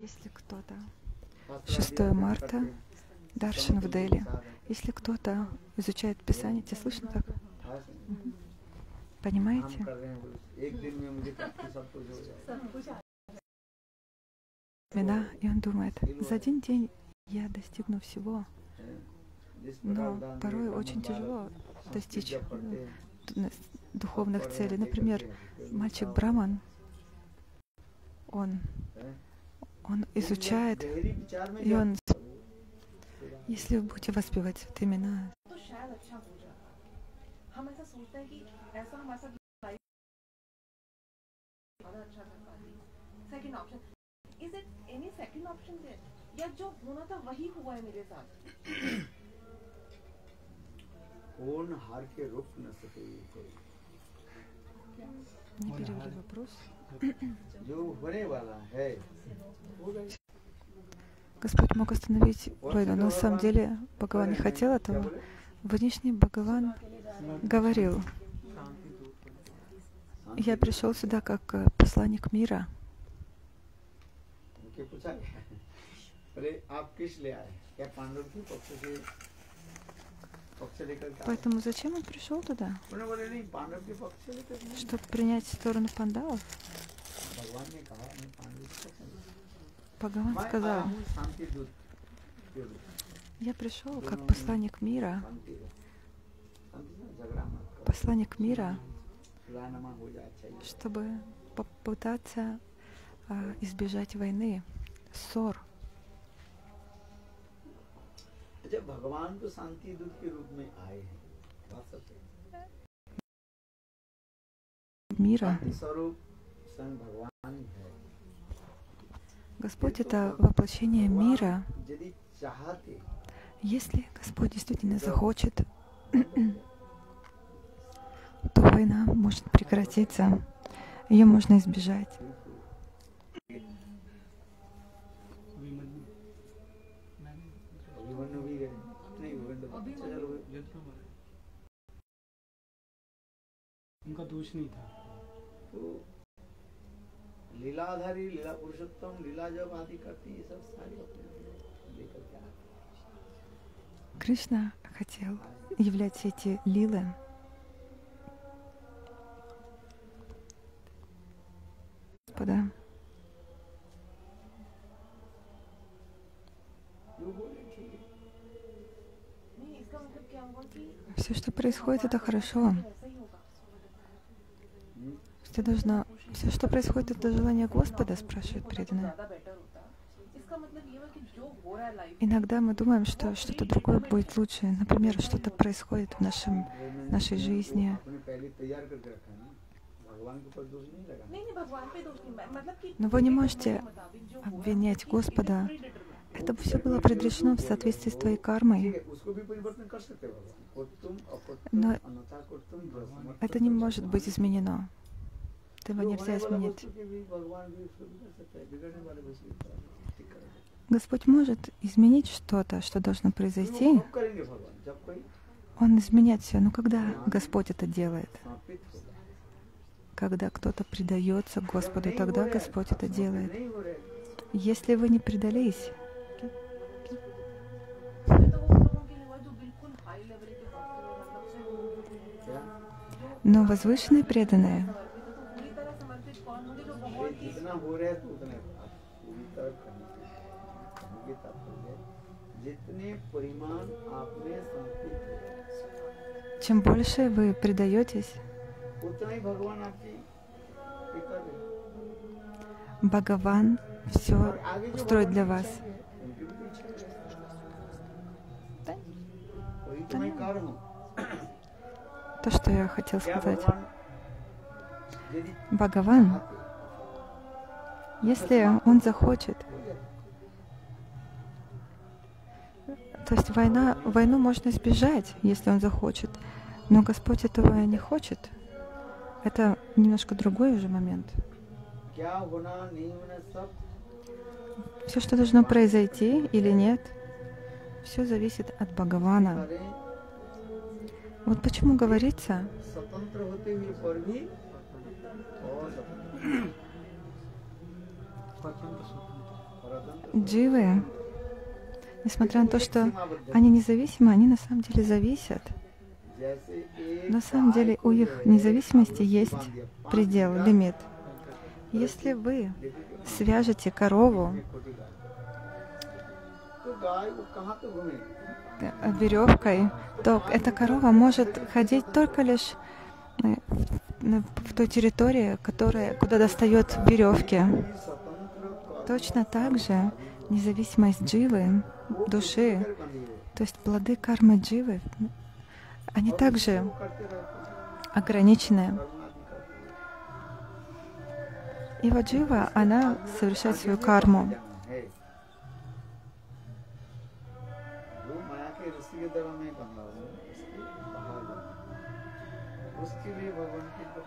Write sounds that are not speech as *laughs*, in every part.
Если кто-то 6 марта, Даршан в Дели. Если кто-то изучает Писание, тебе слышно так? Понимаете? Да, и он думает, за один день я достигну всего, но порой очень тяжело достичь э, духовных целей. Например, мальчик Браман, он, он изучает, и он, если вы будете воспевать вот имена तो शायद अच्छा हो जाए हम ऐसा सोचते हैं कि ऐसा हमारे साथ लाइफ ज्यादा अच्छा कर पाती second option is it any second option there या जो होना था वही हुआ है मेरे साथ कौन हार के रुक न सके कोई Не перевели вопрос. जो होने वाला है होगा ही। Господь мог остановить войну, но на самом деле Бхагаван не хотел क्या этого. बोले? Внешний Бхагаван говорил, я пришел сюда как э, посланник мира. उनके पूछा गया अरे आप किस ले आए क्या पांडव की पक्ष से Поэтому зачем он пришел туда? Чтобы принять сторону пандавов? Пагаван сказал, я пришел как посланник мира, посланник мира, чтобы попытаться а, избежать войны, ссор. अच्छा भगवान तो शांति दूत के रूप में आए हैं बात सच है мира. शांति स्वरूप स्वयं भगवान ही है Господь — это воплощение мира. यदि चाहते Если Господь действительно захочет, *clears throat* то война может прекратиться. Ее можно избежать. उनका दोष नहीं था तो लीलाधारी लीला पुरुषोत्तम लीला जब आदि करती है ये सब सारी अपने लेकर के आते Кришна хотел являть все эти лилы. Господа, हैं। जो बोले ठीक है नहीं इसका मतलब क्या हुआ कि все, что происходит, это хорошо. Ты должна... Все, что происходит, это желание Господа, спрашивает преданная. Иногда мы думаем, что что-то другое будет лучше. Например, что-то происходит в нашем, нашей жизни. Но вы не можете обвинять Господа. Это все было предрешено в соответствии с твоей кармой. Но это не может быть изменено этого нельзя изменить. Господь может изменить что-то, что должно произойти. Он изменяет все. Но когда Господь это делает? Когда кто-то предается Господу, тогда Господь это делает. Если вы не предались, но возвышенные преданные, Чем больше вы предаетесь, Бхагаван все устроит для вас. Да? То, что я хотел сказать. Бхагаван, если он захочет, То есть война, войну можно избежать, если он захочет, но Господь этого не хочет. Это немножко другой уже момент. Все, что должно произойти или нет, все зависит от Бхагавана. Вот почему говорится, *coughs* дживы несмотря на то, что они независимы, они на самом деле зависят. На самом деле у их независимости есть предел, лимит. Если вы свяжете корову веревкой, то эта корова может ходить только лишь э, в той территории, которая, куда достает веревки. Точно так же независимость дживы, души, то есть плоды кармы дживы, они также ограничены. И вот джива, она совершает свою карму.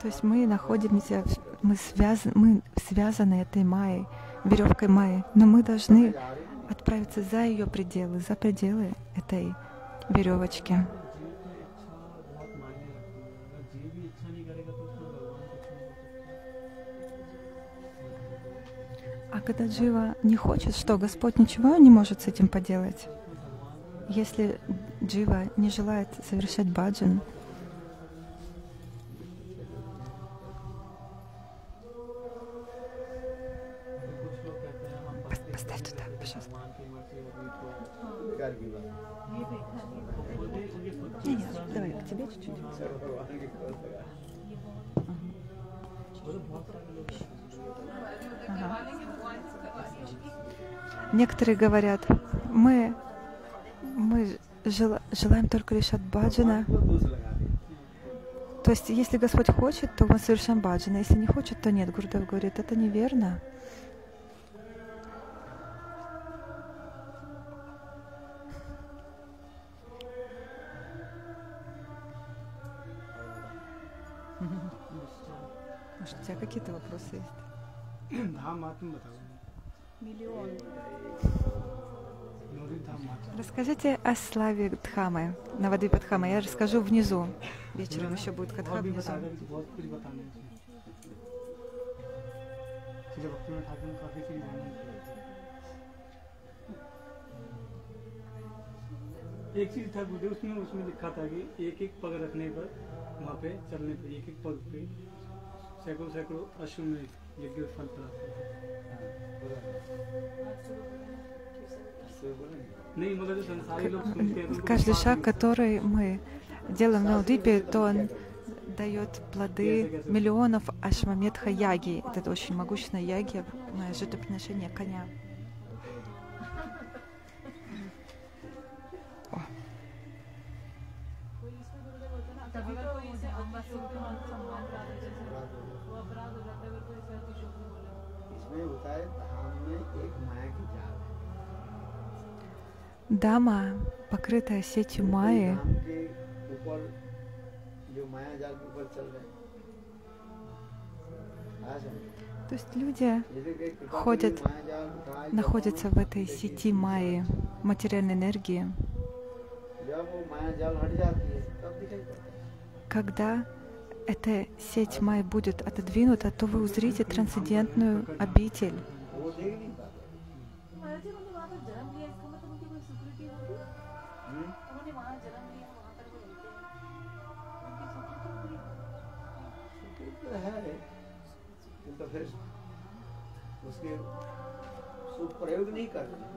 То есть мы находимся, мы, связаны, мы связаны этой майей, веревкой майи, но мы должны отправиться за ее пределы, за пределы этой веревочки. А когда Джива не хочет, что Господь ничего не может с этим поделать? Если Джива не желает совершать баджан, Некоторые говорят, мы, мы желаем только лишь от баджана. То есть, если Господь хочет, то мы совершаем баджана. Если не хочет, то нет. Гурдев говорит, это неверно. *laughs* Может, у тебя какие-то вопросы есть? Миллион. Расскажите о славе Дхамы, Навадвипа Дхамы. Я расскажу внизу. Вечером еще будет катха внизу. एक चीज था गुरुदेव उसमें उसमें लिखा था कि एक एक पग रखने पर वहाँ पे चलने पे एक एक पग पे सैकड़ों सैकड़ों अश्वमेध यज्ञ फल प्राप्त नहीं मगर जो संसारी लोग सुनते हैं तो उनको Каждый विश्वास шаг, नहीं который мы делаем на Удипе, то он дает плоды миллионов ашмаметха яги. Это очень могущественная яги, на жертвоприношение коня. तभी इसमें होता है धाम में एक माया की जाल है Дама, покрытая сетью Майи, धाम के ऊपर जो माया जाल के ऊपर चल रहे हैं आ समझ? то есть люди जैसे कि कृपा ходят, करिए माया जाल उठाए, जब находятся हम в этой देखिए сети Майи, материальной энергии. जब वो माया जाल हट जाती है तब दिखाई पड़ता है Когда эта сеть Майи будет отодвинута, то вы узрите трансцендентную обитель. वो देख नहीं पाते महाराज जी उन्होंने वहाँ पर जन्म लिया इसका मतलब उनकी कोई सिक्योरिटी होगी हम्म? उन्होंने वहाँ जन्म लिया वहाँ पर वो रहते हैं उनकी सिक्योरिटी पूरी ये तो है लेकिन तो फिर उसके शुभ प्रयोग नहीं कर रहे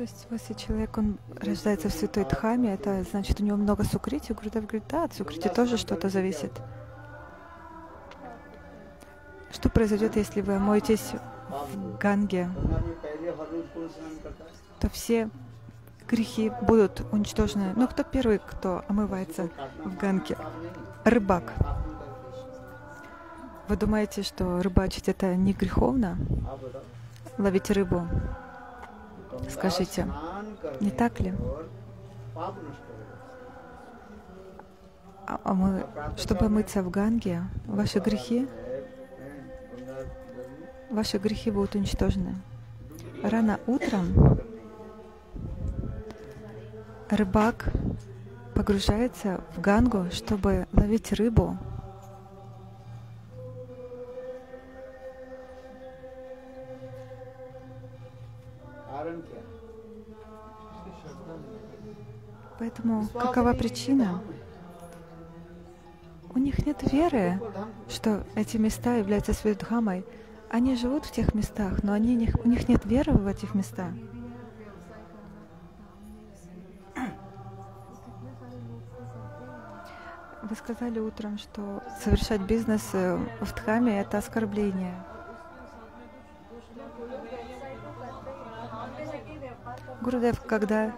То есть, если человек, он рождается в святой Дхаме, это значит, у него много сукрити. Гурдев говорит, да, от сукрити тоже что-то зависит. Что произойдет, если вы омоетесь в Ганге? То все грехи будут уничтожены. Но кто первый, кто омывается в Ганге? Рыбак. Вы думаете, что рыбачить это не греховно? Ловить рыбу. Скажите, не так ли? А, а мы, чтобы мыться в Ганге, ваши грехи, ваши грехи будут уничтожены. Рано утром рыбак погружается в Гангу, чтобы ловить рыбу, Поэтому какова причина? У них нет веры, что эти места являются Свидхамой. Они живут в тех местах, но они, у них нет веры в эти места. Вы сказали утром, что совершать бизнес э, в Дхаме — это оскорбление. Гурдев, когда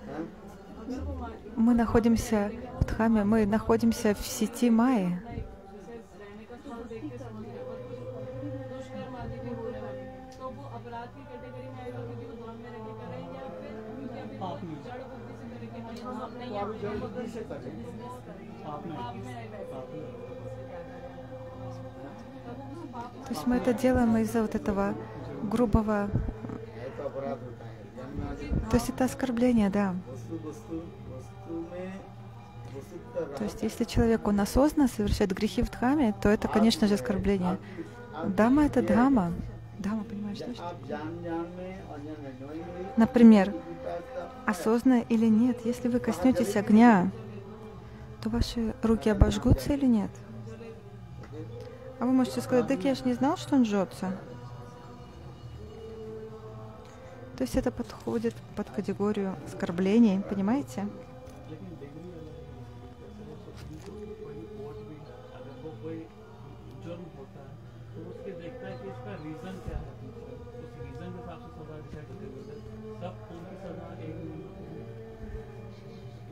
мы находимся в Дхаме, мы находимся в сети Майи. То есть мы это делаем из-за вот этого грубого то есть это оскорбление, да. То есть если человек, он осознанно совершает грехи в дхаме, то это, конечно же, оскорбление. Дама — это дхама. Дама, понимаешь, значит? Например, осознанно или нет, если вы коснетесь огня, то ваши руки обожгутся или нет? А вы можете сказать, так я же не знал, что он жжется. То есть это подходит под категорию оскорблений, понимаете? लेकिन डिग्री अलग है जैसे सुप्रीम कोर्ट कोई कोर्ट भी अगर वो कोई जुर्म होता है तो वो उसके देखता है कि इसका रीजन क्या है उस रीजन के हिसाब से सजा डिसाइड होती है सब उनकी सजा एक नहीं होती है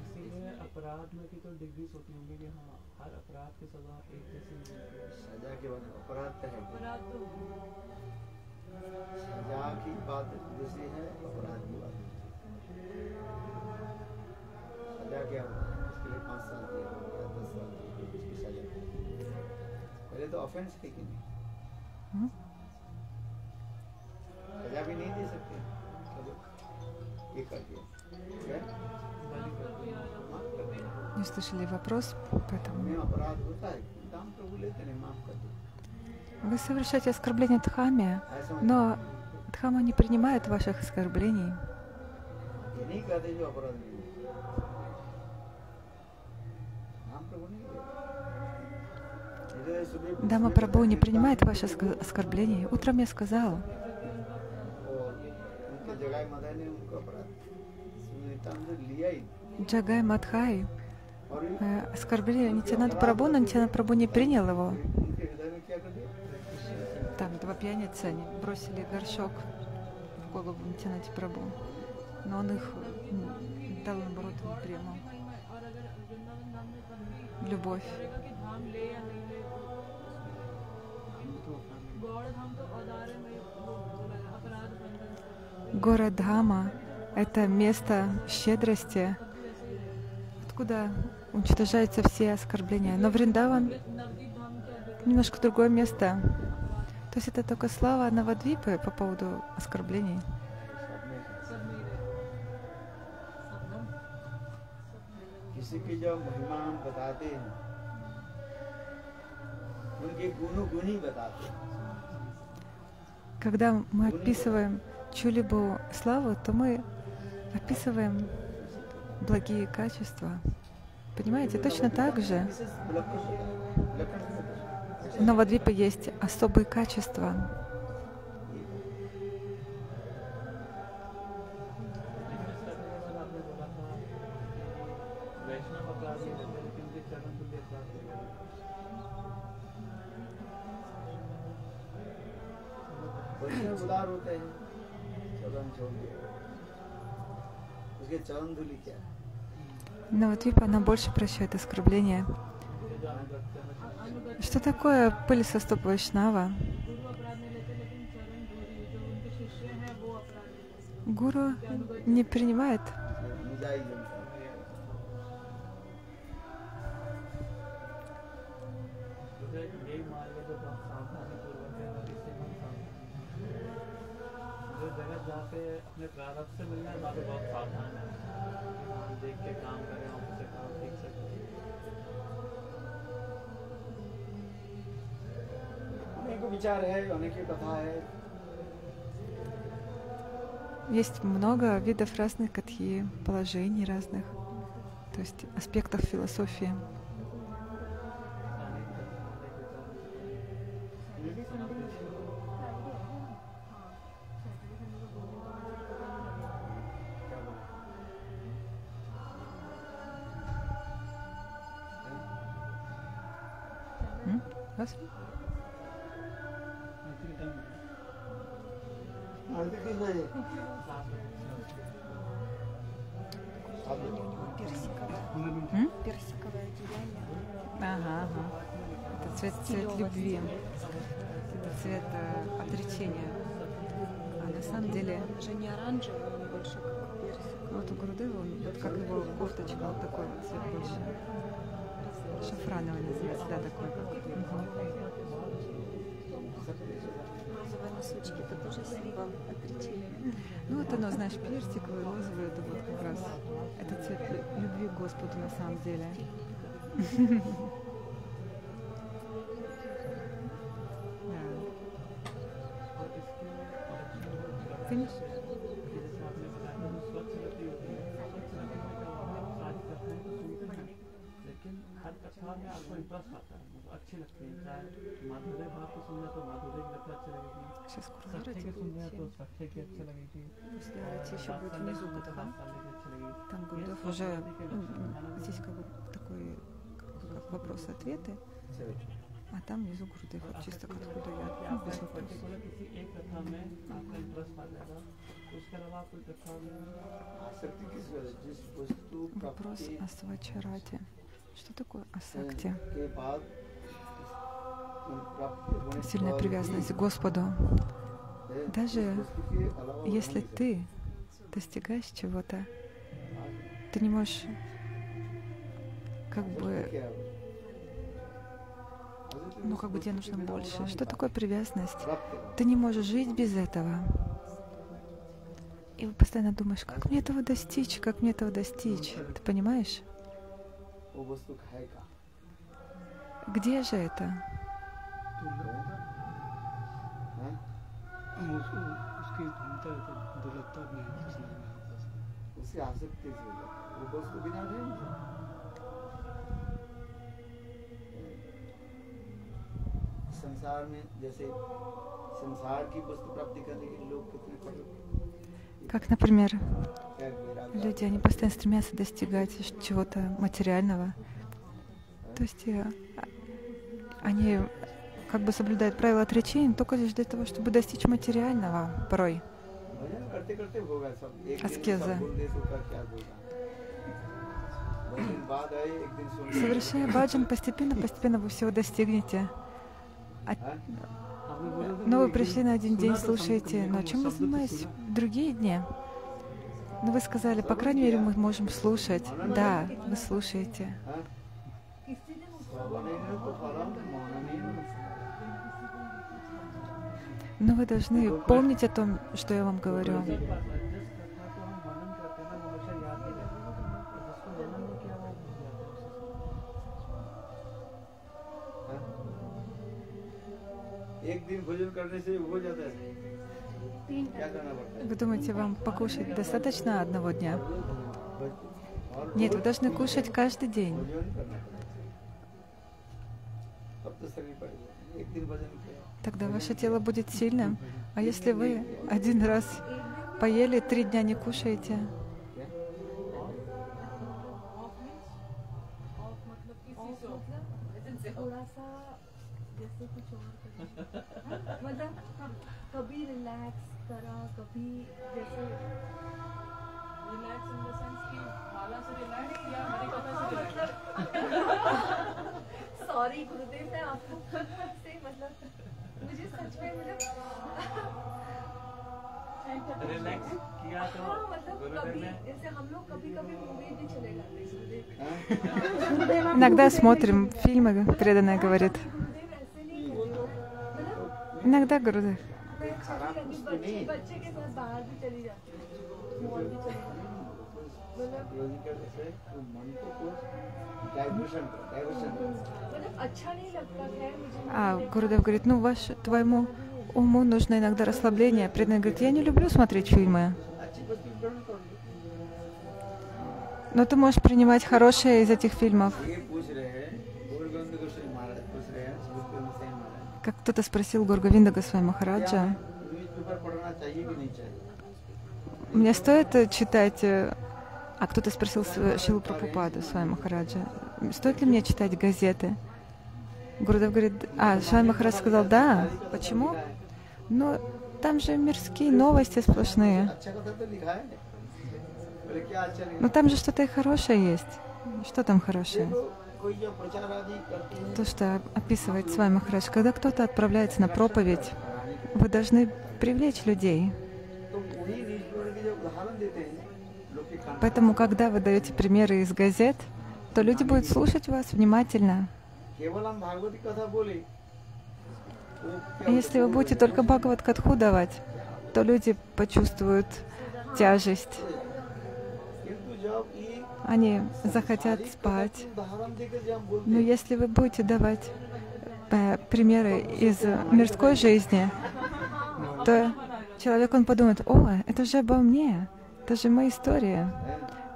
इसीलिए अपराध में भी तो डिग्रीज होती होंगी कि हाँ हर अपराध की सजा एक जैसी नहीं होती है सजा के बाद अपराध तो है सजा की बात दूसरी है अपराध की बात दूसरी। सजा क्या होता है इसके लिए पाँच साल जेल हो गया दस साल जेल हो गया, उसकी सजा पहले तो ऑफेंस है कि नहीं हम्म। सजा भी नहीं दे सकते चलो ये कर दिया ठीक है? बलि कर दिया माफ कर दिया Не слышали вопрос, поэтому... में अपराध होता है दाम प्रभु लेते नहीं माफ कर दो Вы совершаете оскорбление Дхаме, но Дхама не принимает ваших оскорблений. Дама Прабу не принимает ваши оскорбления. Утром я сказал. Джагай Мадхай э, оскорбили Нитянат Прабу, но Нитянат Прабу не принял его. Там два пьяницы, они бросили горшок в голову Нитянати Прабху. Но он их дал, наоборот, не принял. Любовь. Город Дхама — это место щедрости, откуда уничтожаются все оскорбления. Но Вриндаван — немножко другое место. То есть это только слава Навадвипы по поводу оскорблений. सब में किसी की जब महिमा हम बताते हैं उनके गुण गुण ही बताते हैं Когда мы описываем чью-либо славу, то мы описываем благие качества. Понимаете, точно так же Но в Адвипе есть особые качества. Но вот Випа, она больше прощает оскорбления. Что такое пыль со стоп Вайшнава? Гуру не принимает निजाई जनता मुझे यही मार्ग जो बहुत सावधानी पूर्वक है और इससे हम सावधान हैं। जो जगत जहाँ पे अपने प्रारब्ध से मिलना है वहाँ पे बहुत सावधान है कि हाँ देख के काम करें अनेक विचार है अनेक कथा है есть много видов разных катхи, положений разных, то есть аспектов философии. М? Вас? Персиковая. Персиковая. Ага, ага. Это цвет, цвет любви. Это цвет э, отречения. А на самом деле... Уже не оранжевый, он больше как персик. Ну, вот у Грудева, вот как его кофточка, вот такой вот цвет больше. Шафрановый называется, да, такой. Угу. Розовые носочки, это тоже символ отречения. Ну вот оно, знаешь, персиковый, розовый, это вот как раз, это цвет любви к Господу на самом деле. Да. Конечно. Lakin her defa bir alkol basmadan Сейчас курсорите будете. Если ну, еще будет внизу Гудха, там Гудов уже, здесь как бы такой как вопрос-ответы, а там внизу Гурдев, чисто как откуда я, ну, без вопросов. Вопрос о свачарате. Что такое асакти? сильная привязанность к Господу. Даже если ты достигаешь чего-то, ты не можешь как бы ну как бы тебе нужно больше. Что такое привязанность? Ты не можешь жить без этого. И постоянно думаешь, как мне этого достичь, как мне этого достичь. Ты понимаешь? Где же это? हैं? हम उसको उसकी धुनता है तो दुर्लभता भी है समझ में आता है। उससे आसक्ति से हो जाता है। वो वस्तु बिना रह नहीं सकता संसार में जैसे संसार की वस्तु प्राप्ति करने के लिए लोग कितने कठोर Как, например, क्या वैराग्य люди, они постоянно стремятся достигать чего-то материального. То есть э, а- они как бы соблюдает правила отречения только лишь для того, чтобы достичь материального порой аскеза. Совершая баджан, постепенно, постепенно вы всего достигнете. А... Но вы пришли на один день, слушаете, но о чем вы занимаетесь в другие дни? Но вы сказали, по крайней мере, мы можем слушать. Да, вы слушаете. Но вы должны помнить о том, что я вам говорю. Вы думаете, вам покушать достаточно одного дня? Нет, вы должны кушать каждый день भोजन करना पड़ता है तब तो शरीर पड़ेगा एक दिन भोजन किया Тогда ваше тело будет сильным. А если вы один раз поели, три дня не кушаете, क्या थोड़ा सा जैसे कुछ और करना मतलब कभी रिलैक्स करा कभी जैसे रिलैक्स इन द सेंस कि माला से रिलैक्स या हरी कथा से रिलैक्स सॉरी गुरुदेव मैं आपको *laughs* से मतलब मुझे सच में मतलब रिलैक्स किया तो हाँ मतलब गुरुदेव कभी ने जैसे हम लोग कभी कभी मूवी भी चले जाते हैं गुरुदेव हाँ? иногда смотрим фильмы, преданная говорит. गुरुदेव ऐसे नहीं करते मतलब Иногда, Гурудев. मैं चली जाती बच्चे बच्चे के साथ बाहर भी चली जाती हूँ मॉल भी चली जाती हूँ मतलब लॉजिकल से तो मन को कुछ डाइवर्शन कर डाइवर्शन а Гурдев говорит, ну, ваш, твоему уму нужно иногда расслабление. Преданный говорит, я не люблю смотреть фильмы. Но ты можешь принимать хорошее из этих фильмов. Как кто-то спросил Гургавинда Госвами Махараджа, мне стоит э, читать... Э, а кто-то спросил э, Шилу Прабхупаду Свами Махараджа, стоит ли мне читать газеты? Гурдев говорит, а, Шай Махарад сказал, да, почему? Но там же мирские новости сплошные. Но там же что-то и хорошее есть. Что там хорошее? То, что описывает с вами Махарадж, когда кто-то отправляется на проповедь, вы должны привлечь людей. Поэтому, когда вы даете примеры из газет, то люди будут слушать вас внимательно. А если вы будете только Бхагават Катху давать, то люди почувствуют тяжесть. Они захотят спать. Но если вы будете давать э, примеры из мирской жизни, то человек, он подумает, о, это же обо мне, это же моя история.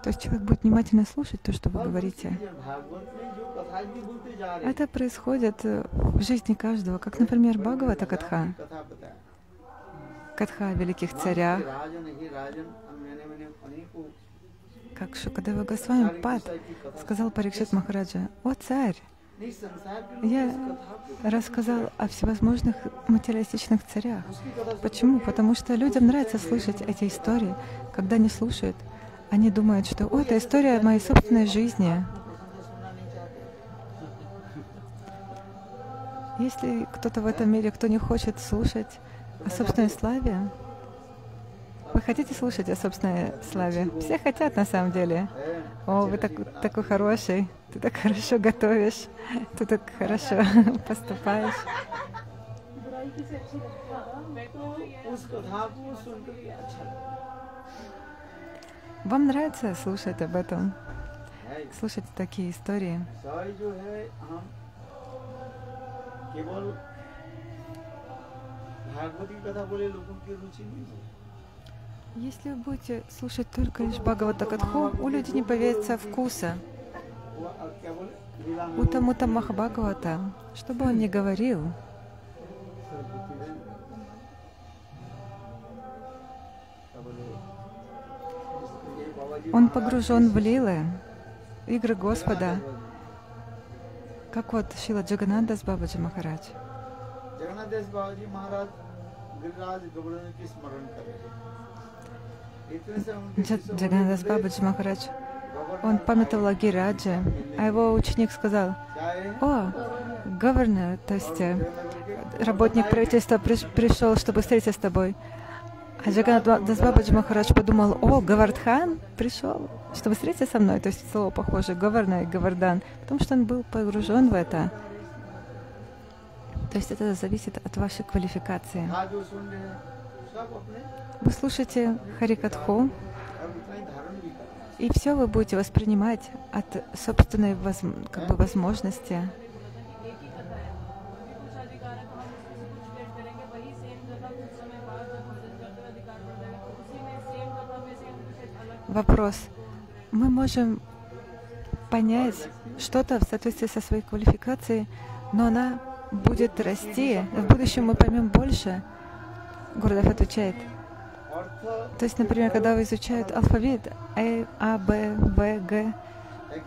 То есть человек будет внимательно слушать то, что вы говорите. Это происходит э, в жизни каждого, как, например, Бхагавата Катха. Катха великих царях, как Шукадева Госвами Пад сказал Парикшит Махараджа, «О, царь, я рассказал о всевозможных материалистичных царях. Почему? Потому что людям нравится слышать эти истории. Когда они слушают, они думают, что «О, это история моей собственной жизни». Если кто-то в этом мире, кто не хочет слушать о собственной славе, вы хотите слушать о собственной славе? Все хотят на самом деле. О, вы так, такой хороший, ты так хорошо готовишь, ты так хорошо *laughs* поступаешь. Вам нравится слушать об этом? Слушать такие истории? কেবল если вы будете слушать только лишь Бхагавата Катху, у людей не появится вкуса. У Тамута Махабхагавата, что бы он ни говорил, он погружен в лилы, игры Господа, как вот Шила Джаганандас Бабаджи Махарадж. Джаганандас Бабаджи Махарадж Гиррадж Бабаджи Махарадж, он памятовал о а его ученик сказал, «О, governor, то есть э, работник правительства пришел, чтобы встретиться с тобой». А Дасбабаджи Махарадж подумал, о, Гавардхан пришел, чтобы встретиться со мной. То есть слово похоже, Гаварна и Гавардан, потому что он был погружен в это. То есть это зависит от вашей квалификации. Вы слушаете Харикатху, и все вы будете воспринимать от собственной как бы, возможности. вопрос. Мы можем понять что-то в соответствии со своей квалификацией, но она будет расти. В будущем мы поймем больше. Гурдов отвечает. То есть, например, когда вы изучают алфавит A, А, Б, В, Г,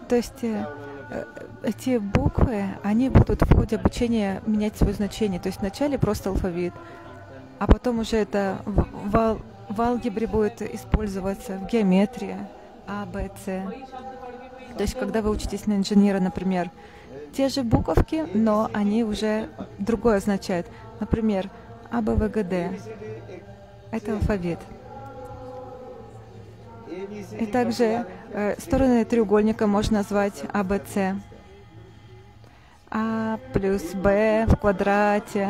то есть э, э, эти буквы, они будут в ходе обучения менять свое значение. То есть вначале просто алфавит, а потом уже это вал в ал- в алгебре будет использоваться, в геометрии А, Б, С. То есть, когда вы учитесь на инженера, например, те же буковки, но они уже другое означают. Например, А, Б, В, Г, Д. Это алфавит. И также э, стороны треугольника можно назвать А, Б, С. А плюс Б в квадрате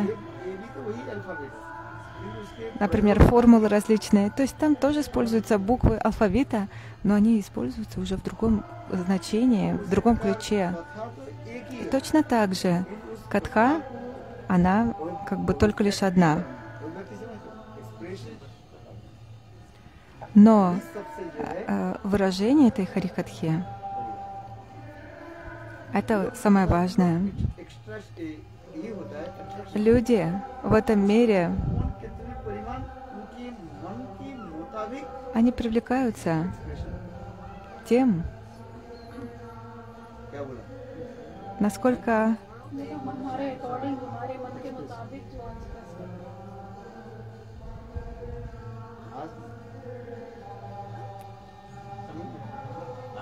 например, формулы различные. То есть там тоже используются буквы алфавита, но они используются уже в другом значении, в другом ключе. И точно так же катха, она как бы только лишь одна. Но э, выражение этой харикатхи — это самое важное. Люди в этом мире они привлекаются expression тем, क्या बोला насколько मतलब हमारे अकॉर्डिंग हमारे मन के मुताबिक जो एक्सप्रेस करते हैं आज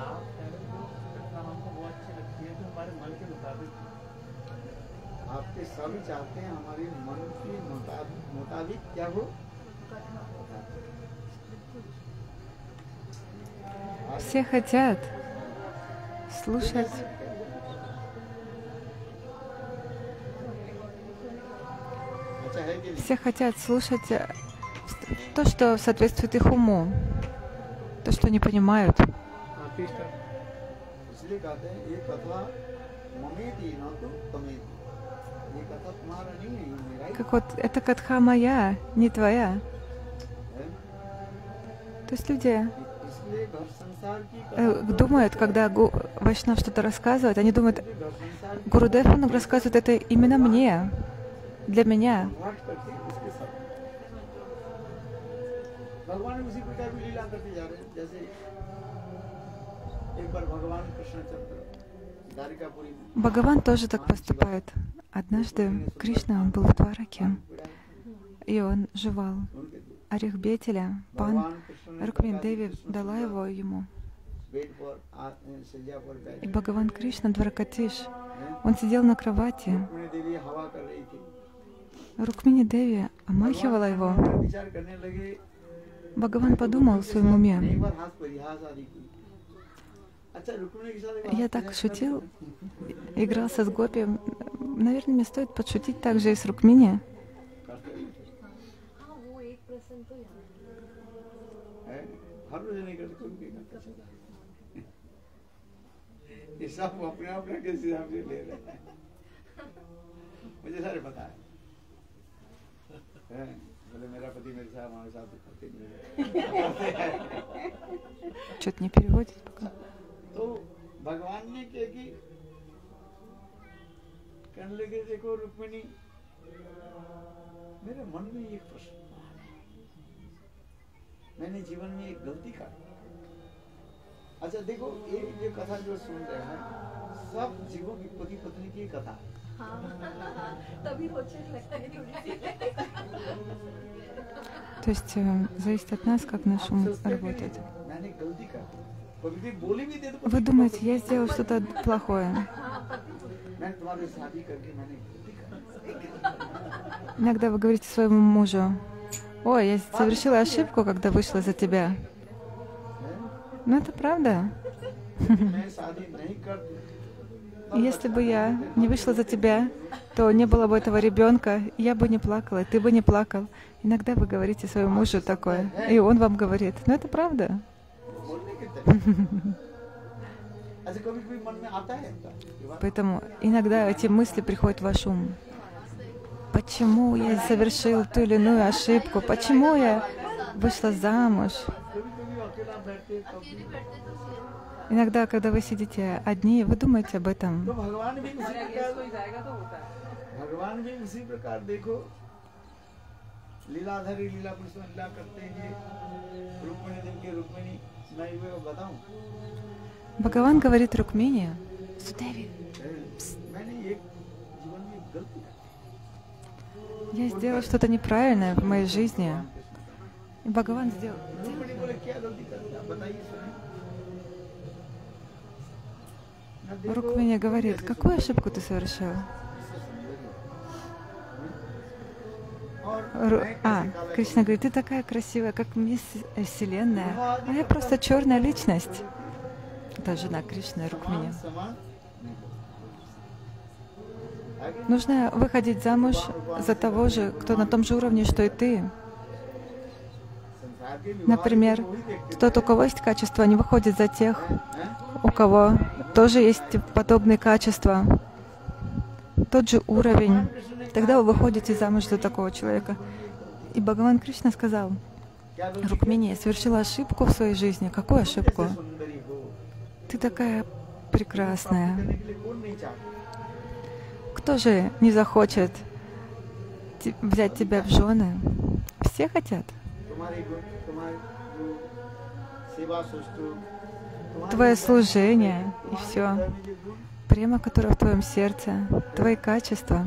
आप कह रहे हो घटना हमको वो अच्छी लगती है जो हमारे मन के मुताबिक हो। आपके सभी चाहते हैं हमारे मन के मुताबिक मुताबिक क्या हो Все хотят слушать. Все хотят слушать э, то, что соответствует их уму, то, что не понимают. Как вот, это катха моя, не твоя. То есть люди Э, думают, когда Вайшнав что-то рассказывает, они думают, Гуру он рассказывает это именно мне, для меня. Бхагаван тоже так поступает. Однажды Кришна, он был в Твараке, и он жевал Орехбетеля, пан Рукмин Деви дала его ему. И Бхагаван Кришна Дваракатиш, он сидел на кровати. Рукмини Деви омахивала его. Бхагаван подумал в своем уме. Я так шутил, игрался с Гопи. Наверное, мне стоит подшутить также и с Рукмини. हर रोज नहीं करते कभी कभी करते ये सब वो अपने आप के हिसाब से ले रहे हैं मुझे सारे पता है हैं? बोले मेरा पति मेरे साथ हमारे साथ तो करते नहीं है। Что-то не переводит пока. तो भगवान ने क्या कि कहने लगे देखो रुक्मिणी मेरे मन में एक प्रश्न आ रहा है मैंने जीवन में एक गलती कर अच्छा देखो ये ये कथा जो सुन रहे हैं सब जीवों की पति पत्नी की कथा है हाँ तभी रोचक लगता है थोड़ी सी То есть э, зависит от нас, как наш ум आप सोचते हैं कि работает. मैंने गलती कर दी कभी भी बोली भी दे तो Вы думаете, я сделал что-то плохое? मैं तुम्हारी शादी करके मैंने गलती कर दी Иногда вы говорите своему мужу, ой, я совершила ошибку, когда вышла за тебя. Ну это правда. *laughs* Если бы я не вышла за тебя, то не было бы этого ребенка, я бы не плакала, ты бы не плакал. Иногда вы говорите своему мужу такое, и он вам говорит, Ну это правда. *laughs* Поэтому иногда эти мысли приходят в ваш ум Почему я совершил ту или иную ошибку? Почему я вышла замуж? कभी कभी अकेला बैठते कभी Иногда, когда вы сидите одни, вы думаете об तो этом. भगवान भी उसी हमारे प्रकार अगेंस्ट कोई जाएगा तो होता है भगवान भी उसी प्रकार देखो लीलाधरी लीला कृष्ण लीला करते हैं रुक्मिणी देव के रुक्मिणी मैं ये बताऊं Бхагаван говорит Рукмине, Судеви, я сделал что-то неправильное в моей жизни. И Бхагаван сделал. Рук меня говорит, какую ошибку ты совершил? Ру... А, Кришна говорит, ты такая красивая, как мисс Вселенная, а я просто черная личность. Та жена Кришны, Рукмини. Нужно выходить замуж за того же, кто на том же уровне, что и ты. Например, тот, у кого есть качество, не выходит за тех, у кого тоже есть подобные качества, тот же уровень. Тогда вы выходите замуж за такого человека. И Бхагаван Кришна сказал, Рукмини совершила ошибку в своей жизни. Какую ошибку? Ты такая прекрасная. Кто же не захочет взять тебя в жены? Все хотят. Твое служение и все. Према, которое в твоем сердце, твои качества.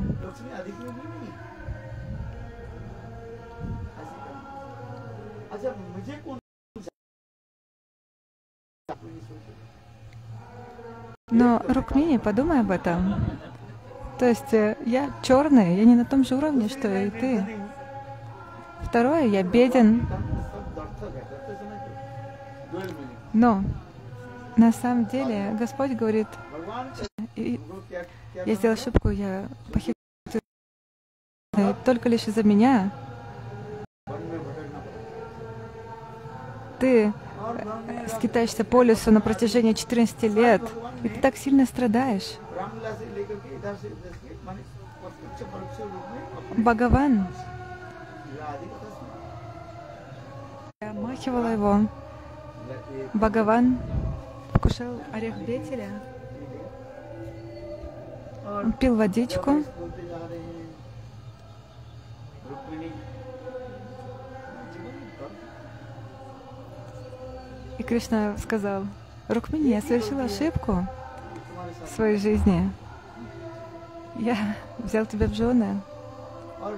Но, Рукмини, подумай об этом. То есть э, я черный, я не на том же уровне, что и ты. Второе, я беден. Но на самом деле Господь говорит, я сделал ошибку, я похитил только лишь из-за меня. Ты э, скитаешься по лесу на протяжении 14 лет, и ты так сильно страдаешь. Багаван. Я махивала его. Багаван кушал орех бретеля, пил водичку. И Кришна сказал, Рукмини, я совершила ошибку в своей жизни. Я взял тебя в жены.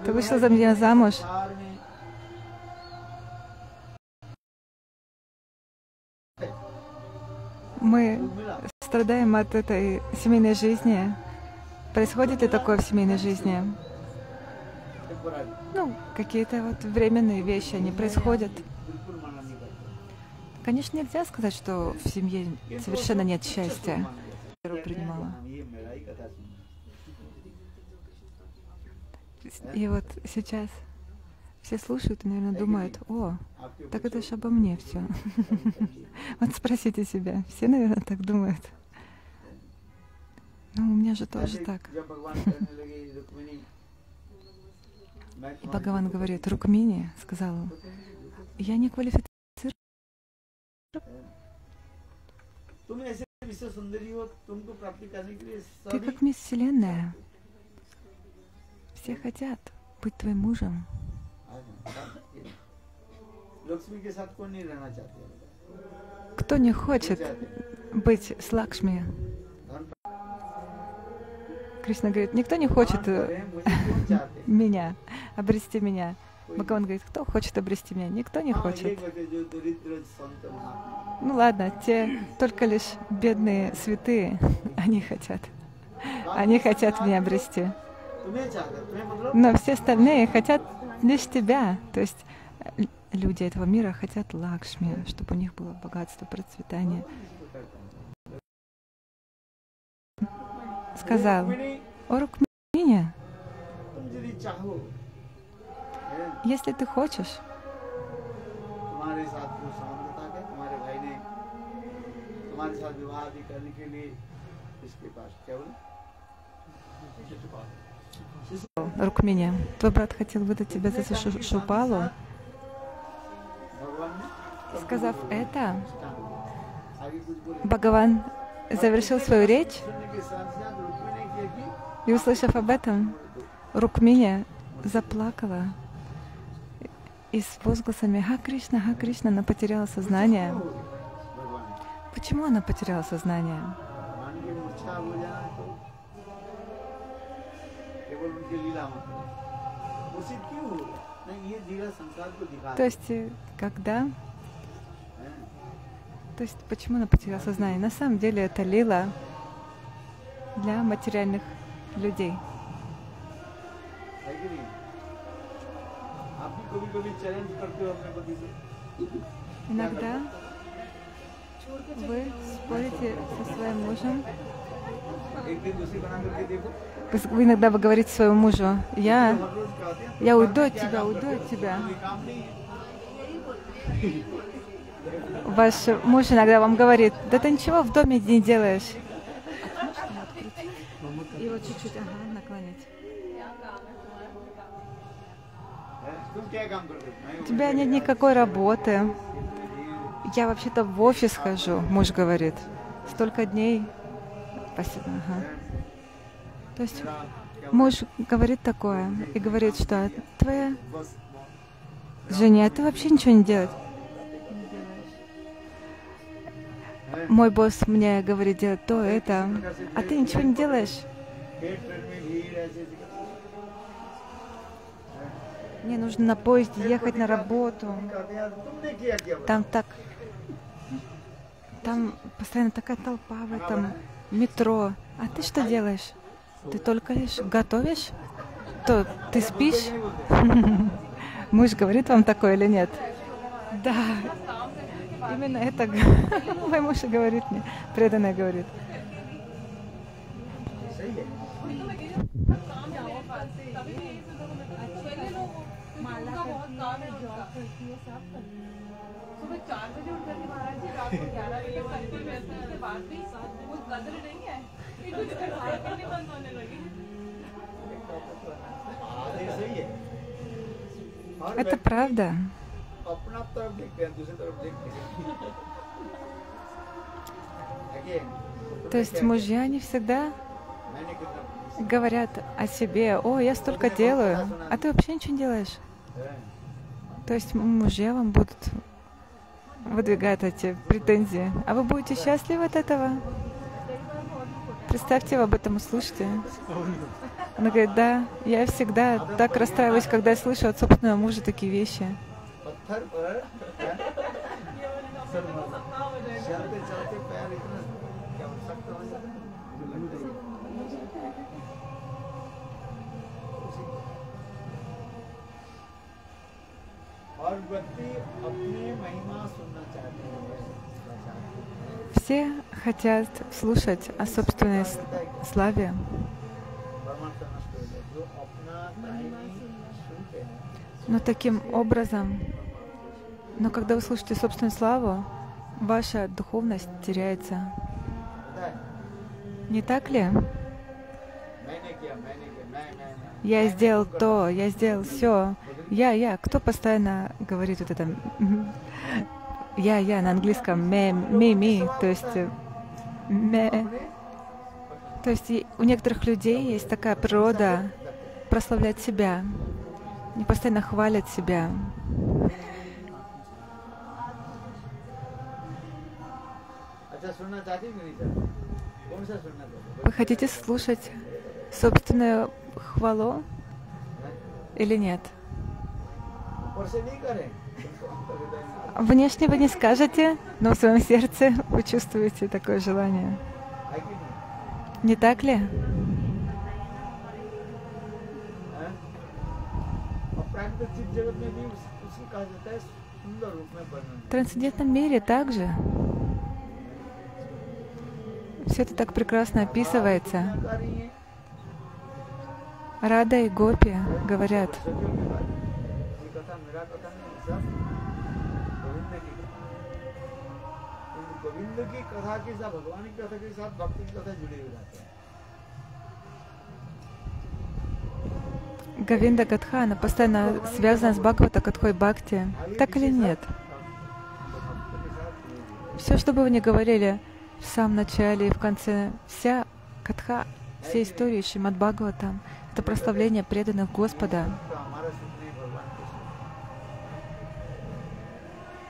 Ты вышла за меня замуж. Мы страдаем от этой семейной жизни. Происходит ли такое в семейной жизни? Ну, какие-то вот временные вещи, они происходят. Конечно, нельзя сказать, что в семье совершенно нет счастья. Я принимала. И вот сейчас все слушают и, наверное, думают, о, так это же обо мне все. *laughs* *laughs* Вот спросите себя, все, наверное, так думают. Ну, у меня же тоже так. И Бхагаван говорит, Рукмини сказал, я не квалифицирован. Ты как мисс Вселенная. Все хотят быть твоим мужем. Кто не хочет быть с Лакшми? Кришна говорит, никто не хочет э, *laughs* меня, обрести меня. Бхагаван говорит, кто хочет обрести меня? Никто не хочет. Ну ладно, те только лишь бедные святые, *laughs* они хотят. Они хотят меня обрести. तुम्हें चाहते तुम्हें मतलब Но все остальные хотят лишь тебя. То есть э, люди этого мира хотят Лакшми, чтобы у них было богатство, процветание. Сказал, रुक्मिणी, о Рукмине, तुम यदि चाहो है, если ты хочешь, तुम्हारे साथ जो संबंधता है तुम्हारे भाई ने तुम्हारे साथ विवाह आदि करने के लिए इसके पास क्या बोले Рукмини, твой брат хотел выдать тебя за Шупалу. Сказав это, Бхагаван завершил свою речь, и, услышав об этом, Рукмини заплакала и с возгласами «Ха Кришна, Ха Кришна» она потеряла сознание. Почему она потеряла сознание? भगवान की मूर्छा हो जाना तो केवल उनकी लीला होती है उसे क्यों हो गया नहीं ये लीला संसार को दिखा То есть, э, когда... है То есть, почему она потеряла сознание? На самом деле, это лила для материальных людей. है कि नहीं आप भी कभी कभी चैलेंज करते हो अपने पति से Иногда вы спорите со своим мужем. вы иногда вы говорите своему мужу, я, я уйду от тебя, уйду от тебя. Ваш муж иногда вам говорит, да ты ничего в доме не делаешь. И вот чуть-чуть, ага, наклонить. У тебя нет никакой работы. Я вообще-то в офис хожу, муж говорит. Столько дней Спасибо. Ага. То есть муж говорит такое и говорит, что твоя жене, а ты вообще ничего не делаешь. Мой босс мне говорит делать то, это, а ты ничего не делаешь. Мне нужно на поезде ехать на работу. Там так... Там постоянно такая толпа в этом метро. А ты что делаешь? Ты только лишь готовишь? То ты спишь? *laughs* Муж говорит вам такое или нет? Да. Именно это *laughs* мой муж и говорит мне. Преданная говорит. Это правда. То есть мужья не всегда говорят о себе, о, я столько делаю, а ты вообще ничего не делаешь. То есть мужья вам будут выдвигать эти претензии. А вы будете счастливы от этого? Представьте, вы об этом услышите. Она говорит, да, я всегда так расстраиваюсь, когда слышу от собственного мужа такие вещи. Все хотят слушать о собственной славе. Но таким образом, но когда вы слушаете собственную славу, ваша духовность теряется. Не так ли? Я сделал то, я сделал все. Я, я. Кто постоянно говорит вот это? *laughs* Я, я на английском. Ме, ми, ми. То есть, ме. То есть у некоторых людей есть такая природа прославлять себя, не постоянно хвалят себя. Вы хотите слушать собственную хвалу или нет? Внешне вы не скажете, но в своем сердце вы чувствуете такое желание. Не так ли? В трансцендентном мире также все это так прекрасно описывается. क्या कर रही हैं Рада и Гопи говорят, सदियों के बाद ये कथा मेरा कथा नहीं सब गोविंद की कथा इन गोविंद की कथा के साथ भगवान की कथा के साथ भक्ति की कथा जुड़ी हुई जाती है Гавинда Гадха, она постоянно связана с Бхагавата Катхой Бхакти. Так или нет? Все, что бы вы ни говорили в самом начале и в конце, вся Катха, все истории Шримад Бхагавата, это прославление преданных Господа. तो हमारा सुनने भगवान को सुनना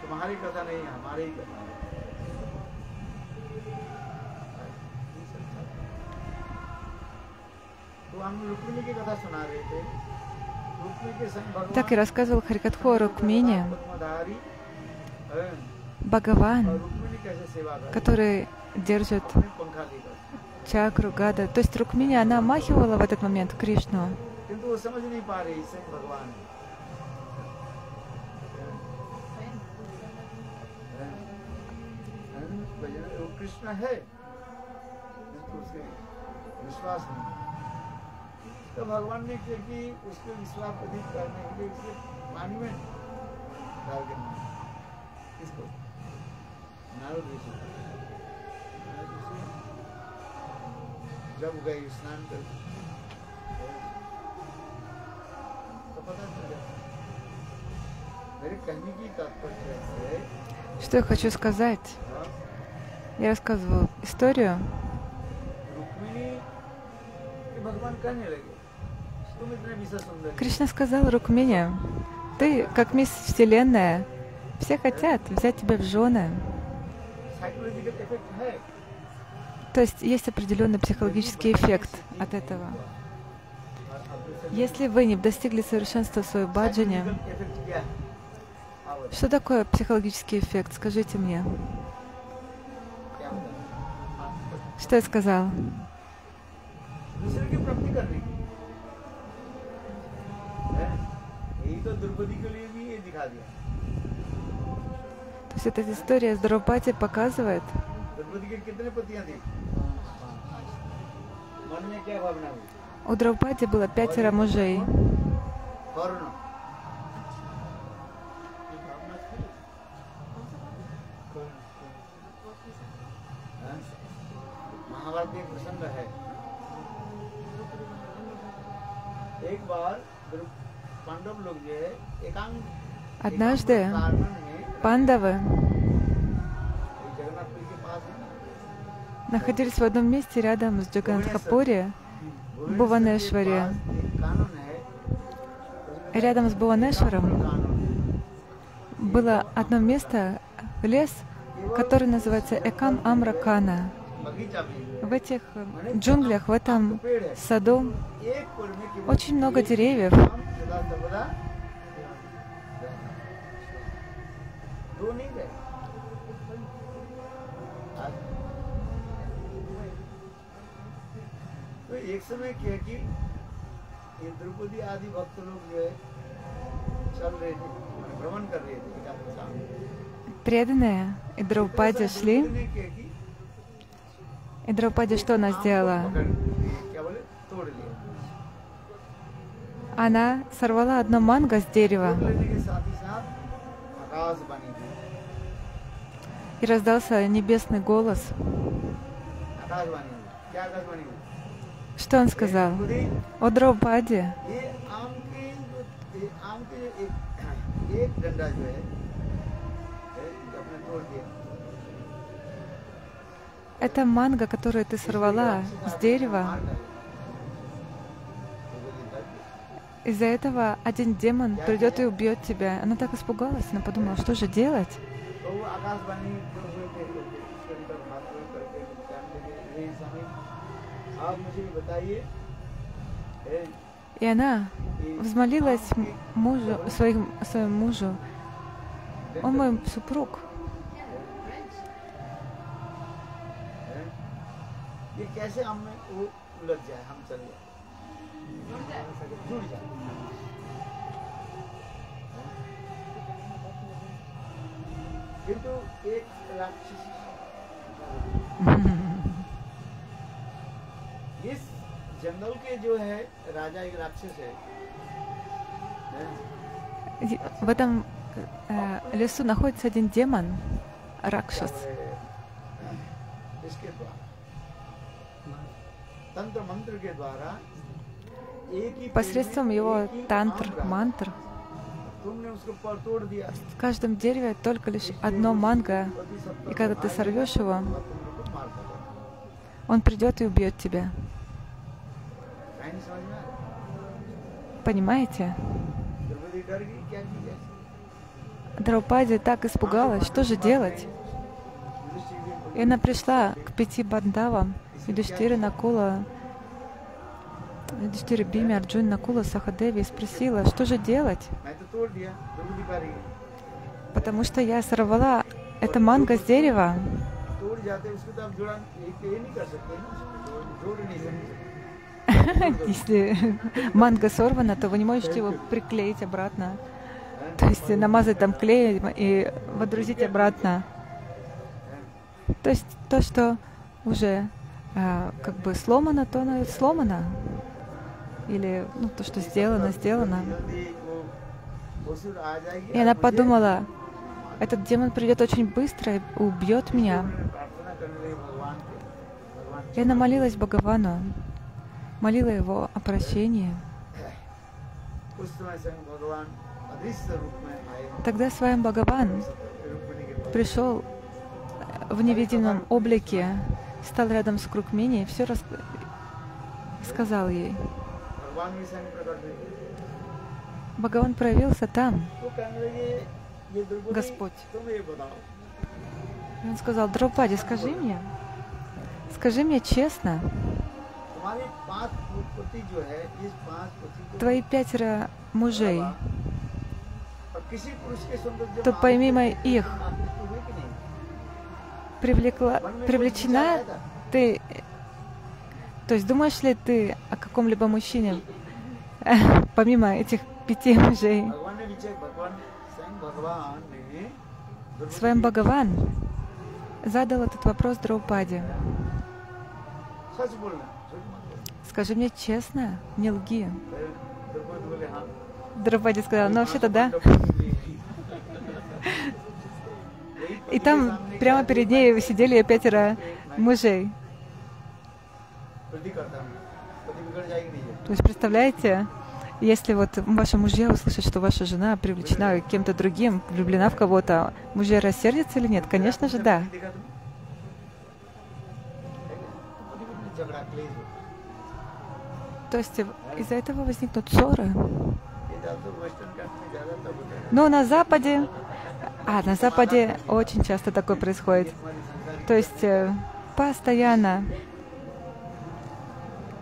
तुम्हारी कथा नहीं है हमारी ही कथा है तो हम रुक्मिणी की कथा सुना रहे थे так и рассказывал Харикатху о Бхагаван, который держит чакру Гада. То есть Рукмини, она махивала в этот момент Кришну. Кришна तो भगवान ने क्या कि उसके विश्वास प्रतीत करने के लिए उसके पानी में डाल के मारा। किसको नारद ऋषि को। नारद ऋषि जब गए स्नान कर तो पता चल जाता है। मेरे कहने की तात्पर्य है Что я хочу сказать? हाँ, Я рассказывал историю. Кришна сказал Рукмине, ты, как мисс Вселенная, все хотят взять тебя в жены. То есть есть определенный психологический эффект от этого. Если вы не достигли совершенства в своем баджане, что такое психологический эффект? Скажите мне. Что я сказал? यही तो द्रौपदी के लिए भी ये दिखा दिया То есть эта история с Драупати показывает, द्रौपदी के कितने पतियां थी मन में क्या भावना हुई у Драупати было пятеро мужей. कर्ण हैं? महाभारत में एक प्रसंग है एक बार Однажды пандавы находились в одном месте рядом с Джаганатхапури, Буванешваре. Рядом с Буванешваром было одно место, лес, который называется Экам Амракана. В этих э, джунглях, в этом саду очень много деревьев, हम सदा सर्वदा दो नहीं गए आज तो एक समय क्या कि ये द्रौपदी आदि भक्त लोग जो है चल रहे थे भ्रमण कर रहे थे एक आपके सामने Преданные и Драупади шли. द्रौपदी ने क्या की И Драупади что она сделала? она сорвала одно манго с дерева. И раздался небесный голос. Что он сказал? О Дропаде, это манго, которое ты сорвала с дерева, Из-за этого один демон придет и убьет тебя. Она так испугалась, она подумала, что же делать? तो वो आकाशवाणी जो हुए थे लोग उसके अंदर हाथ जोड़ करके कहने लगे "हे स्वामी आप मुझे ये बताइए है, И она कि взмолилась आम м- के мужу, своим, своему мужу, он мой супруг, है, ये कैसे हम में वो उलझ जाए हम चल जाए जुड़ जाए किंतु एक राक्षस इस जंगल के जो है राजा एक राक्षस है हैं? И В этом э, лесу находится один демон, Ракшас. इसके द्वारा तंत्र मंत्र के द्वारा एक ही पेड़ में Посредством его एक ही тантр, आम रहा। мантр, в каждом дереве только лишь одно манго, и когда ты сорвешь его, он придет и убьет тебя. Понимаете? Драупади так испугалась, что же делать? И она пришла к пяти бандавам, Юдиштира Накула, Четыре Биме Арджун Накула Сахадеви спросила, что же делать? Потому что я сорвала это манго с дерева. *laughs* Если манго сорвано, то вы не можете его приклеить обратно. То есть намазать там клеем и водрузить обратно. То есть то, что уже э, как бы сломано, то оно сломано или ну, то, что сделано, сделано. И она подумала, этот демон придет очень быстро и убьет меня. И она молилась Бхагавану, молила его о прощении. Тогда с вами Бхагаван пришел в невидимом облике, стал рядом с Крукмини и все рас... сказал ей. Бхагаван проявился там. Господь. Он сказал, Драупади, скажи мне, скажи мне честно, твои пятеро мужей, то помимо их привлекла, привлечена ты то есть думаешь ли ты о каком-либо мужчине, *laughs* помимо этих пяти мужей? Своим Бхагаван задал этот вопрос Драупаде. Скажи мне честно, не лги. Драупади сказал, ну вообще-то да. И там прямо перед ней сидели пятеро мужей. То есть, представляете, если вот ваша мужья услышит, что ваша жена привлечена кем-то другим, влюблена в кого-то, мужья рассердится или нет? Конечно же, да. То есть из-за этого возникнут ссоры. Но на Западе... А, на Западе очень часто такое происходит. То есть э, постоянно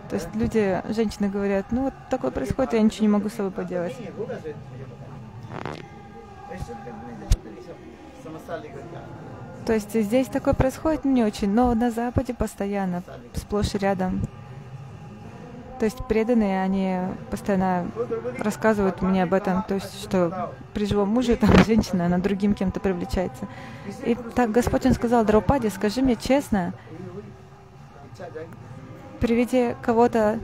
то есть люди, женщины говорят, ну вот такое происходит, я ничего не могу с собой поделать. То есть здесь такое происходит не очень, но на Западе постоянно, сплошь и рядом. То есть преданные, они постоянно рассказывают мне об этом, то есть что при живом муже там *laughs* женщина, она другим кем-то привлечается. И так Господь, Он сказал, Драупаде, скажи мне честно, приведи кого-то,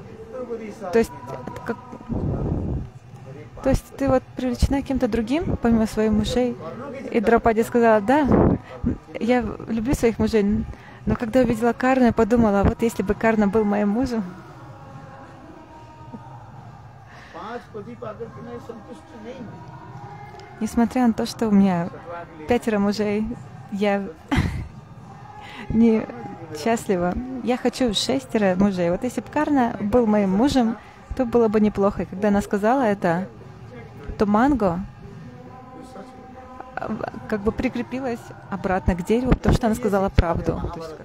то есть, как, то есть ты вот привлечена кем-то другим, помимо своих мужей? И Драпади сказала, да, я люблю своих мужей, но когда увидела Карну, я подумала, вот если бы Карна был моим мужем, Несмотря на то, что у меня пятеро мужей, я *laughs* не счастлива. Я хочу шестеро мужей. Вот если бы Карна был моим мужем, то было бы неплохо. И когда она сказала это, то манго а, как бы прикрепилась обратно к дереву, потому что она сказала правду. То есть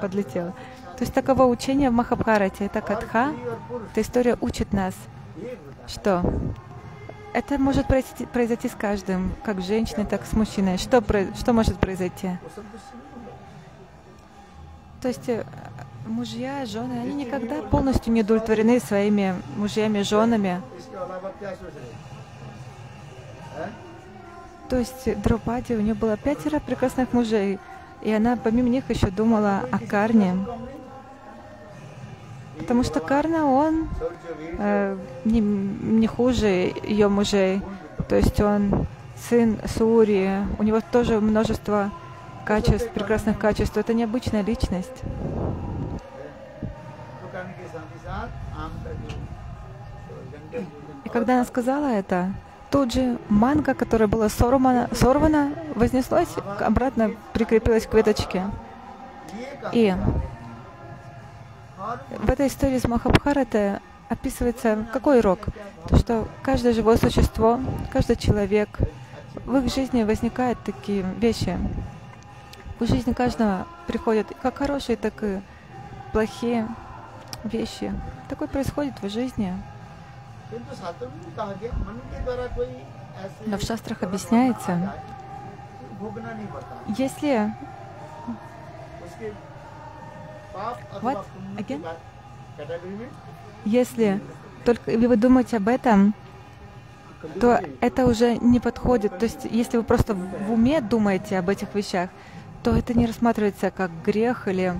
подлетела. То есть таково учение в Махабхарате. Это катха. Эта история учит нас, что это может произойти, произойти с каждым, как с женщиной, так и с мужчиной. Что, что может произойти? То есть э, мужья, жены, они никогда полностью не удовлетворены своими мужьями, женами. А? То есть Дропади, у нее было пятеро прекрасных мужей, и она помимо них еще думала о Карне. Потому что Карна, он э, не, не хуже ее мужей. То есть он сын Сури, у него тоже множество качеств, прекрасных качеств. Это необычная личность. И когда она сказала это, тут же манго, которая была сорвана, сорвана вознеслась, обратно прикрепилась к веточке. И в этой истории с Махабхараты описывается какой урок? То, что каждое живое существо, каждый человек, в их жизни возникают такие вещи. В жизни каждого приходят как хорошие, так и плохие вещи. Такое происходит в жизни. Но в шастрах объясняется, если What? Again? Если только вы думаете об этом, то это уже не подходит. То есть, если вы просто в уме думаете об этих вещах, то это не рассматривается как грех или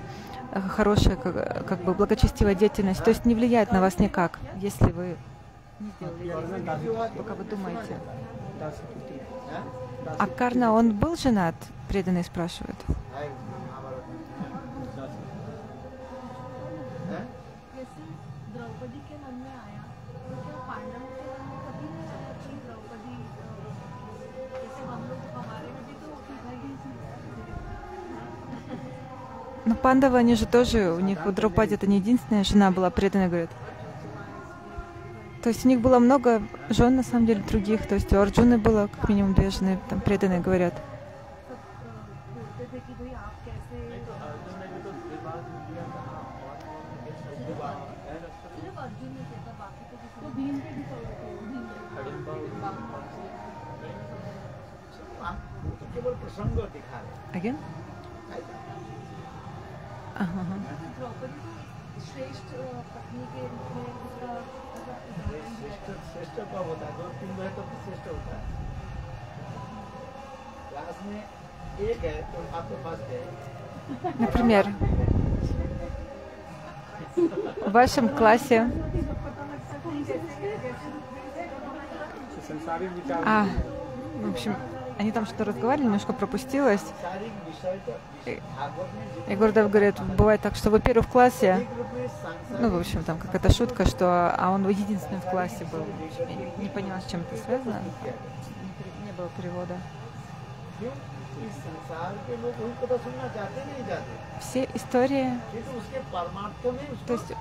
э, хорошая, как, как бы благочестивая деятельность. То есть не влияет на вас никак, если вы не сделали, пока вы думаете. А Карна, он был женат? Преданный спрашивает. Пандавы, они же тоже, у них у Дропади это не единственная жена была преданная, говорят. То есть у них было много жен, на самом деле, других. То есть у Арджуны было как минимум две жены, там преданные говорят. Again? श्रेष्ठ श्रेष्ठ कब होता है दो तीन है तो फिर श्रेष्ठ होता है क्लास में एक है तो आपके पास है Например, в вашем классе... संसारिक विचार А, в общем, они там что-то разговаривали, немножко пропустилось. И, и Гурдев говорит, бывает так, что вы первый в классе, ну, в общем, там какая-то шутка, что а он единственный в классе был. Я не поняла, с чем это связано. Не было перевода. Все истории, то есть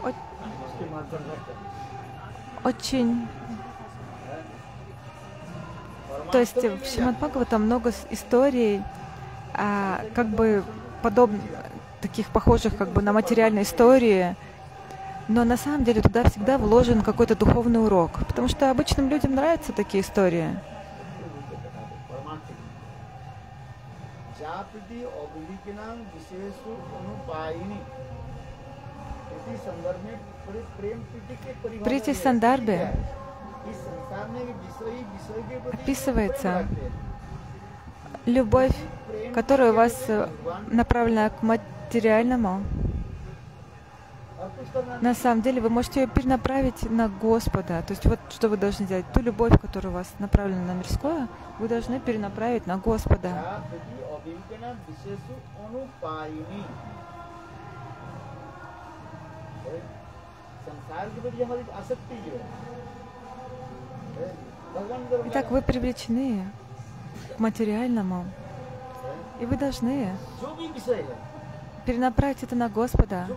очень то есть в Шримад Бхагаватам много историй, а, как бы подобных, таких похожих как бы на материальные истории, но на самом деле туда всегда вложен какой-то духовный урок, потому что обычным людям нравятся такие истории. Прити Сандарбе क्या है? इस संसार में विषय विषय के प्रति описывается प्रेम रखते हैं। любовь, प्रेम которая у के вас लिए э, भगवान направлена к материальному. और कुछ करना На самом деле вы можете ее перенаправить на Господа. То есть вот что вы должны делать. Ту любовь, которая у вас направлена на мирское, вы должны перенаправить на Господа. जाति अवलिकिनां विशेषु अनुपायिनी है। संसार के प्रति हमारी आसक्ति जो है Итак, вы привлечены к материальному, и вы должны перенаправить это на Господа.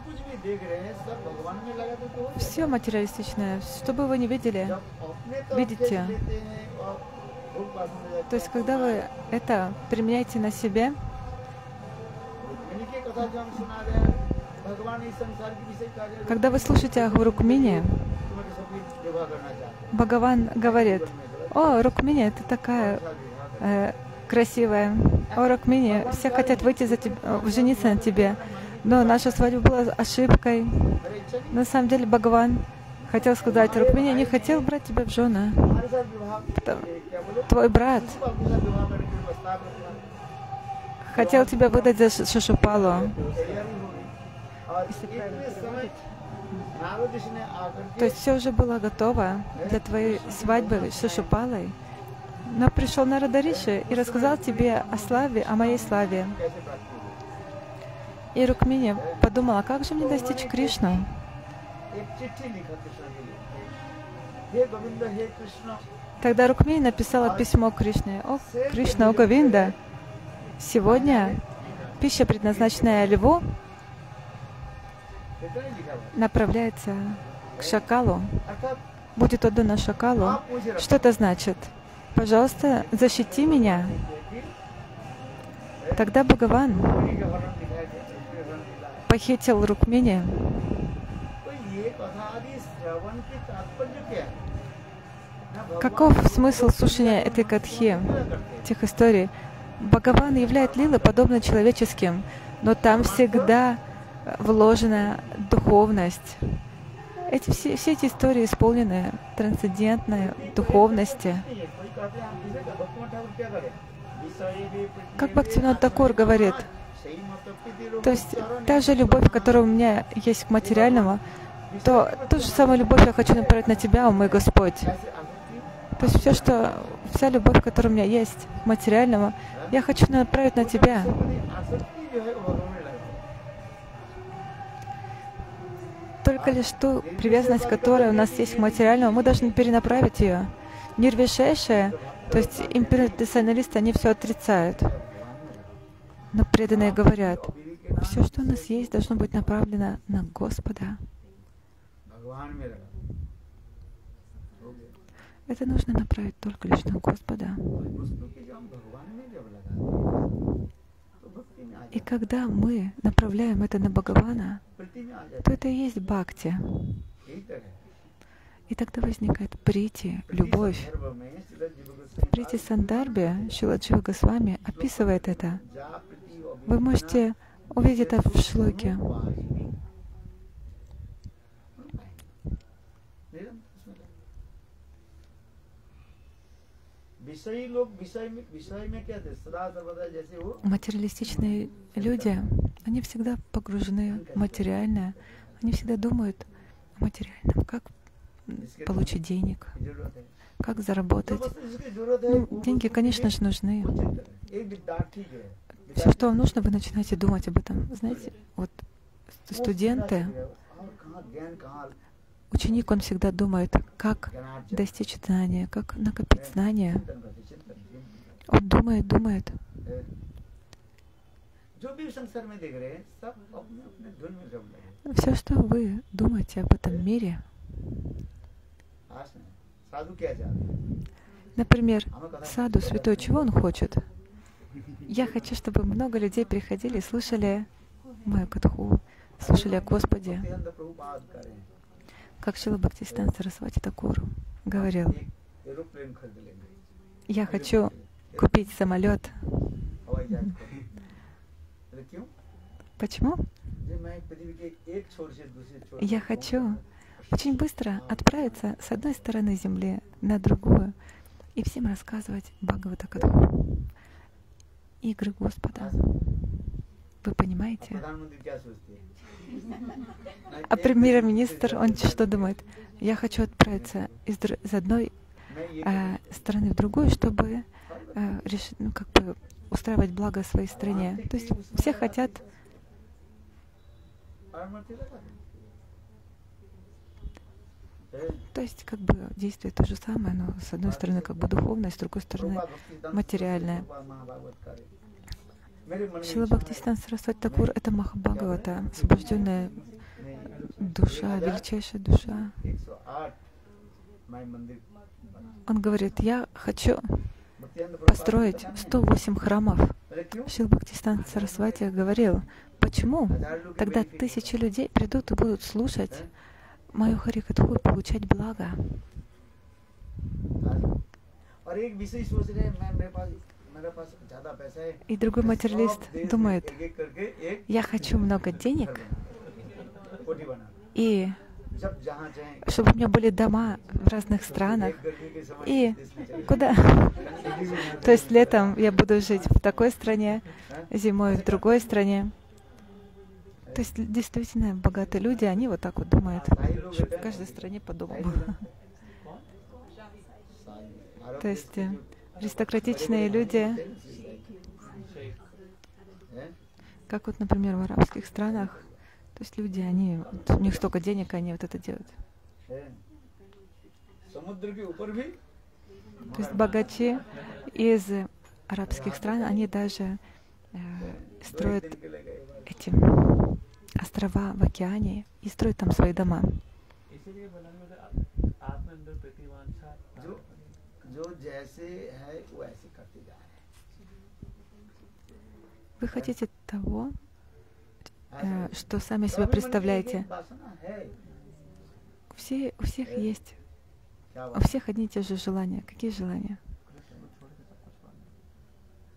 Все материалистичное, что бы вы ни видели, видите. То есть, когда вы это применяете на себе, когда вы слушаете о Гурукмине, Бхагаван говорит, о, Рукмини, ты такая э, красивая. О, Рукмини, все хотят выйти за тебя, э, жениться на тебе. Но наша свадьба была ошибкой. На самом деле Бхагаван хотел сказать, Рукмини не хотел брать тебя в жены. Твой брат хотел тебя выдать за Шашупалу. Если то есть все уже было готово для твоей свадьбы с Шишупалой. Но пришел Нарадариши и рассказал тебе о славе, о моей славе. И Рукмини подумала, как же мне достичь Кришну? Тогда Рукмини написала письмо Кришне. «О, Кришна, о Говинда, сегодня пища, предназначенная льву, направляется к шакалу, будет отдано шакалу, что это значит? Пожалуйста, защити меня. Тогда Бхагаван похитил Рукмини. Каков смысл слушания этой катхи, тех историй? Бхагаван являет лилы подобно человеческим, но там всегда вложена духовность. Эти, все, все эти истории исполнены трансцендентной духовности. Как Бхактивинод Такур говорит, то есть та же любовь, которая у меня есть к материальному, то ту же самую любовь я хочу направить на Тебя, о мой Господь. То есть все, что, вся любовь, которая у меня есть к материальному, я хочу направить на Тебя. только лишь ту привязанность, которая у нас есть к материальному, мы должны перенаправить ее. Нервишейшее, то есть имперационалисты, они все отрицают. Но преданные говорят, все, что у нас есть, должно быть направлено на Господа. Это нужно направить только лишь на Господа. И когда мы направляем это на Бхагавана, то это и есть бхакти. И тогда возникает прити, любовь. Прити Сандарбе Шиладжива Госвами описывает это. Вы можете увидеть это в шлоке. Материалистичные люди, они всегда погружены в материальное, они всегда думают о материальном, как получить денег, как заработать. Ну, деньги, конечно же, нужны. Все, что вам нужно, вы начинаете думать об этом. Знаете, вот студенты, Ученик, он всегда думает, как достичь знания, как накопить знания. Он думает, думает. Все, что вы думаете об этом мире, например, саду святой, чего он хочет? Я хочу, чтобы много людей приходили и слушали мою катху, слушали о Господе. Как Шила Бхактистан Сарасвати Такур говорил, я хочу купить самолет. Почему? Я хочу очень быстро отправиться с одной стороны земли на другую и всем рассказывать Бхагавата Кадху, игры Господа. Вы понимаете? А премьер-министр, он что думает? Я хочу отправиться из, из одной э, страны в другую, чтобы э, решить, ну, как бы устраивать благо своей стране. То есть все хотят то есть, как бы действие то же самое, но с одной стороны, как бы духовное, с другой стороны, материальное. Шила Бхактистан Сарасвати Такур — это Махабхагавата, освобожденная душа, величайшая душа. Он говорит, я хочу построить 108 храмов. Шил Бхактистан Сарасвати говорил, почему тогда тысячи людей придут и будут слушать мою Харикатху и получать благо? И другой материалист думает, я хочу много *laughs* денег, и чтобы у меня были дома в разных странах. И куда? *laughs* То есть летом я буду жить в такой стране, зимой в другой стране. То есть действительно богатые люди, они вот так вот думают, что в каждой стране по дому. То есть э, аристократичные люди, как вот, например, в арабских странах, то есть люди, они, вот, у них столько денег, они вот это делают. То есть богачи из арабских стран, они даже э, строят эти острова в океане и строят там свои дома. जो जैसे है वो ऐसे करते जा रहे Вы хотите того, हैं э, что сами तो себе अभी मन की представляете. एक वासना है Все, у всех есть, क्या у बात всех одни и те же желания. Какие желания?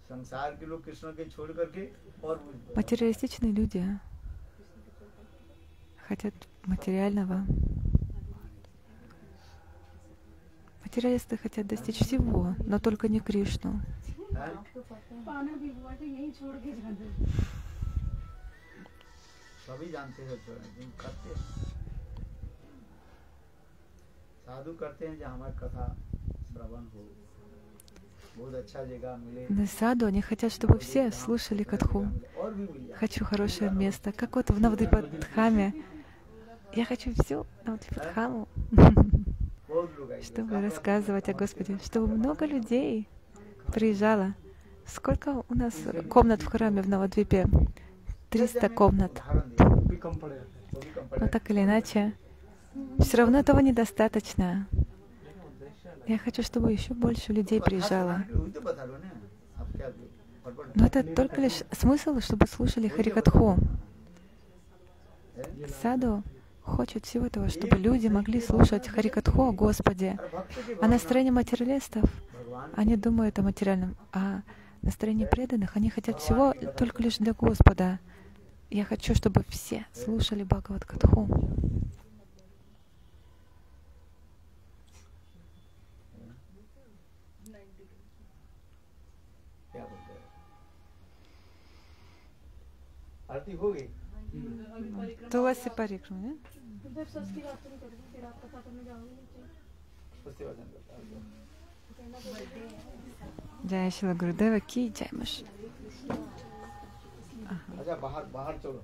संसार के लोग कृष्ण के छोड़ करके और कुछ- Материалистичные люди хотят материального. Материалисты хотят достичь всего, но только не Кришну. На Саду они хотят, чтобы все слушали катху. Хочу хорошее место, как вот в Навдипадхаме. Я хочу всю Навдипадхаму чтобы рассказывать о Господе, чтобы много людей приезжало. Сколько у нас комнат в храме в Новодвипе? 300 комнат. Но ну, так или иначе, все равно этого недостаточно. Я хочу, чтобы еще больше людей приезжало. Но это только лишь смысл, чтобы слушали Харикатху. Саду хочет всего этого, чтобы люди могли слушать Харикатху о Господе. А настроение материалистов, они думают о материальном, а настроение преданных, они хотят всего только лишь для Господа. Я хочу, чтобы все слушали Бхагавадгатху. Туласи Парикрам, да? इधर सस्ती नहीं फिर नीचे। सस्ती नहीं जय श्री गुरुदेव की जय मश अच्छा बाहर बाहर चलो।